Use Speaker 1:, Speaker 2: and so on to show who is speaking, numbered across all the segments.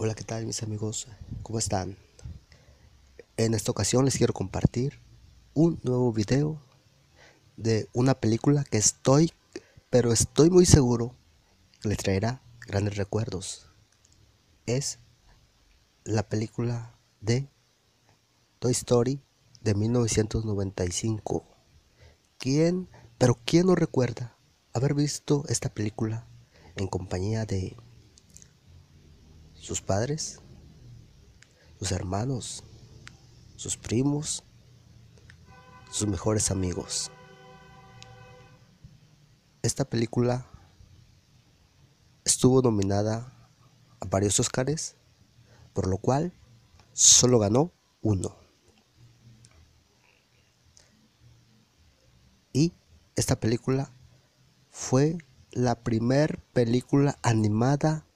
Speaker 1: Hola, ¿qué tal mis amigos? ¿Cómo están? En esta ocasión les quiero compartir un nuevo video de una película que estoy, pero estoy muy seguro que les traerá grandes recuerdos. Es la película de Toy Story de 1995. ¿Quién, pero quién no recuerda haber visto esta película en compañía de sus padres, sus hermanos, sus primos, sus mejores amigos. Esta película estuvo nominada a varios Oscars, por lo cual solo ganó uno. Y esta película fue la primer película animada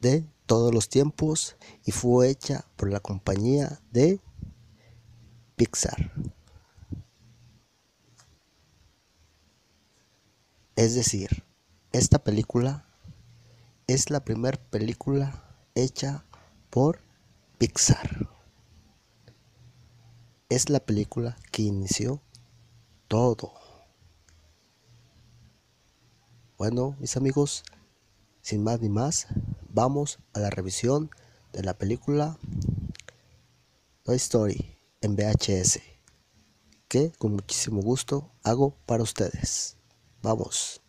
Speaker 1: de todos los tiempos y fue hecha por la compañía de Pixar. Es decir, esta película es la primera película hecha por Pixar. Es la película que inició todo. Bueno, mis amigos, sin más ni más, vamos a la revisión de la película Toy Story en VHS, que con muchísimo gusto hago para ustedes. Vamos.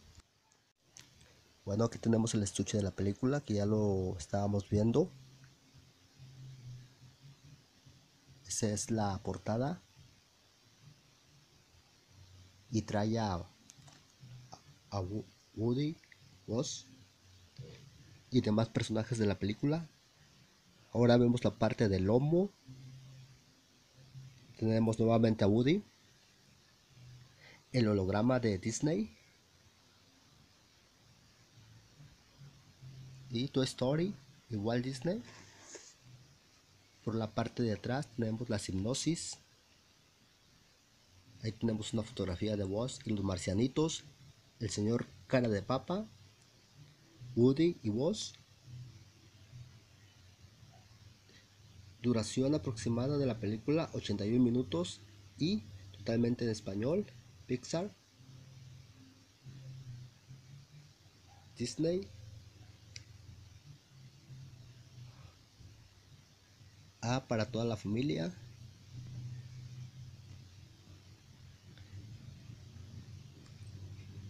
Speaker 1: Bueno, aquí tenemos el estuche de la película que ya lo estábamos viendo. Esa es la portada. Y trae a, a Woody, Woz y demás personajes de la película. Ahora vemos la parte del lomo. Tenemos nuevamente a Woody. El holograma de Disney. Y Toy Story, igual Disney. Por la parte de atrás tenemos la hipnosis. Ahí tenemos una fotografía de Woz y los marcianitos. El señor cara de papa Woody y Woz. Duración aproximada de la película 81 minutos y totalmente en español. Pixar. Disney. A para toda la familia.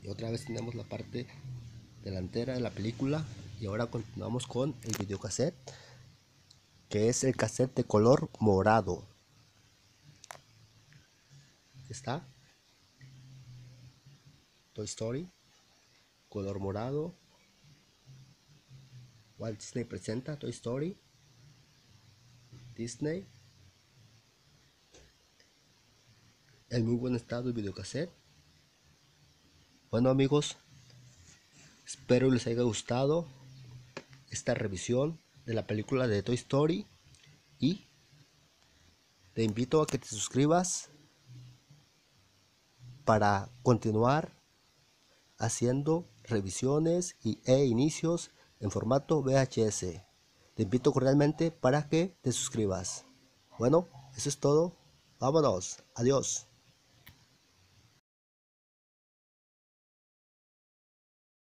Speaker 1: Y otra vez tenemos la parte delantera de la película. Y ahora continuamos con el videocassette que es el cassette de color morado. Está. Toy Story color morado. Walt Disney presenta Toy Story. Disney. En muy buen estado el videocassette. Bueno amigos Espero les haya gustado esta revisión de la película de Toy Story y te invito a que te suscribas para continuar haciendo revisiones y, e inicios en formato VHS. Te invito cordialmente para que te suscribas. Bueno, eso es todo. Vámonos. Adiós.